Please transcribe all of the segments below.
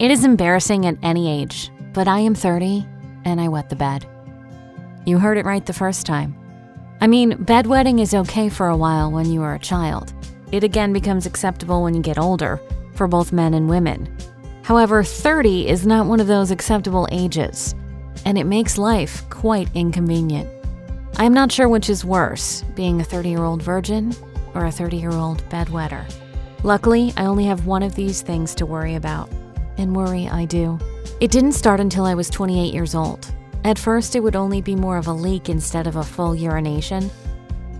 It is embarrassing at any age, but I am 30 and I wet the bed. You heard it right the first time. I mean, bedwetting is okay for a while when you are a child. It again becomes acceptable when you get older, for both men and women. However, 30 is not one of those acceptable ages, and it makes life quite inconvenient. I am not sure which is worse, being a 30 year old virgin or a 30 year old bedwetter. Luckily, I only have one of these things to worry about, and worry I do. It didn't start until I was 28 years old. At first, it would only be more of a leak instead of a full urination.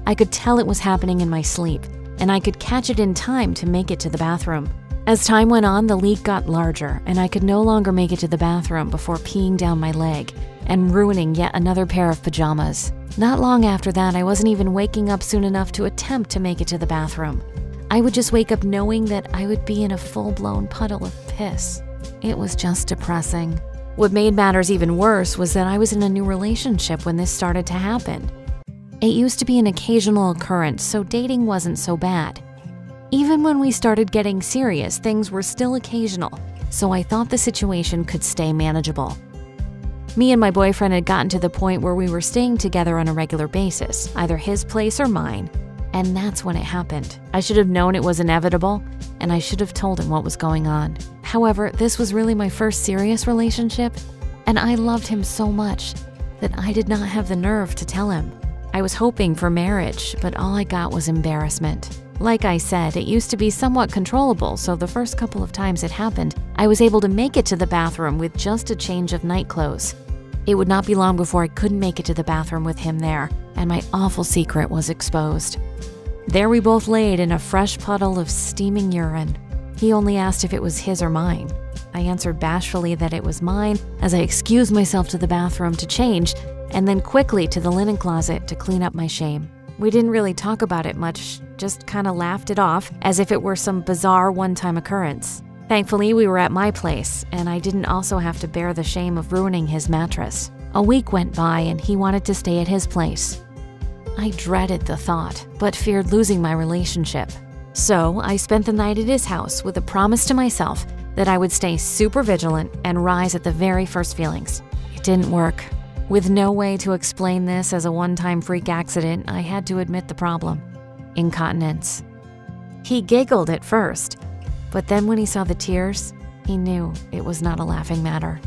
I could tell it was happening in my sleep, and I could catch it in time to make it to the bathroom. As time went on, the leak got larger, and I could no longer make it to the bathroom before peeing down my leg and ruining yet another pair of pajamas. Not long after that, I wasn't even waking up soon enough to attempt to make it to the bathroom. I would just wake up knowing that I would be in a full blown puddle of piss. It was just depressing. What made matters even worse was that I was in a new relationship when this started to happen. It used to be an occasional occurrence, so dating wasn't so bad. Even when we started getting serious, things were still occasional, so I thought the situation could stay manageable. Me and my boyfriend had gotten to the point where we were staying together on a regular basis, either his place or mine, and that's when it happened. I should have known it was inevitable, and I should have told him what was going on. However, this was really my first serious relationship, and I loved him so much that I did not have the nerve to tell him. I was hoping for marriage, but all I got was embarrassment. Like I said, it used to be somewhat controllable, so the first couple of times it happened, I was able to make it to the bathroom with just a change of night clothes. It would not be long before I couldn't make it to the bathroom with him there, and my awful secret was exposed. There we both laid in a fresh puddle of steaming urine. He only asked if it was his or mine. I answered bashfully that it was mine as I excused myself to the bathroom to change and then quickly to the linen closet to clean up my shame. We didn't really talk about it much, just kind of laughed it off as if it were some bizarre one time occurrence. Thankfully, we were at my place, and I didn't also have to bear the shame of ruining his mattress. A week went by, and he wanted to stay at his place. I dreaded the thought, but feared losing my relationship. So I spent the night at his house with a promise to myself that I would stay super vigilant and rise at the very first feelings. It didn't work. With no way to explain this as a one time freak accident, I had to admit the problem incontinence. He giggled at first, but then when he saw the tears, he knew it was not a laughing matter.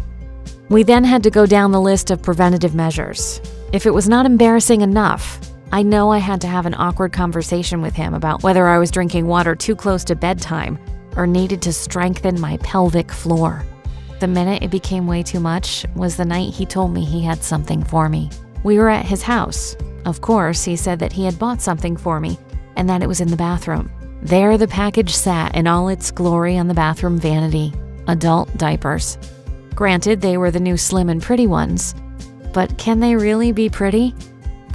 We then had to go down the list of preventative measures. If it was not embarrassing enough, I know I had to have an awkward conversation with him about whether I was drinking water too close to bedtime or needed to strengthen my pelvic floor. The minute it became way too much was the night he told me he had something for me. We were at his house. Of course, he said that he had bought something for me and that it was in the bathroom. There, the package sat in all its glory on the bathroom vanity adult diapers. Granted, they were the new slim and pretty ones, but can they really be pretty?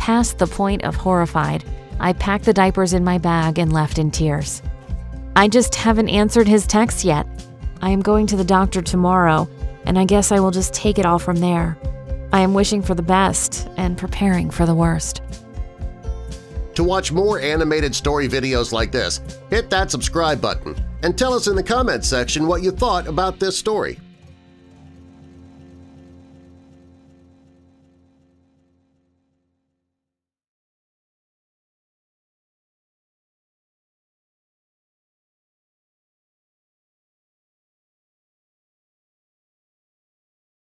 Past the point of horrified, I packed the diapers in my bag and left in tears. I just haven't answered his text yet. I am going to the doctor tomorrow, and I guess I will just take it all from there. I am wishing for the best and preparing for the worst. To watch more animated story videos like this, hit that subscribe button and tell us in the comments section what you thought about this story.